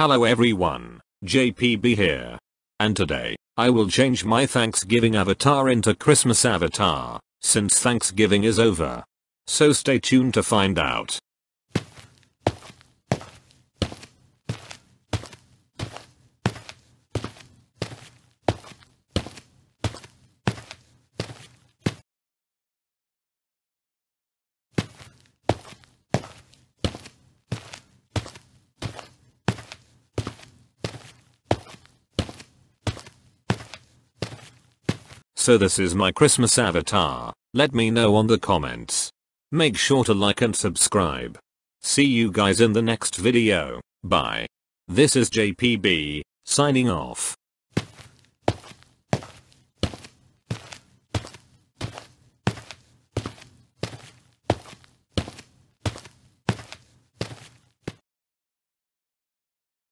Hello everyone, JPB here. And today, I will change my Thanksgiving avatar into Christmas avatar, since Thanksgiving is over. So stay tuned to find out. So this is my Christmas avatar, let me know on the comments. Make sure to like and subscribe. See you guys in the next video, bye. This is JPB, signing off.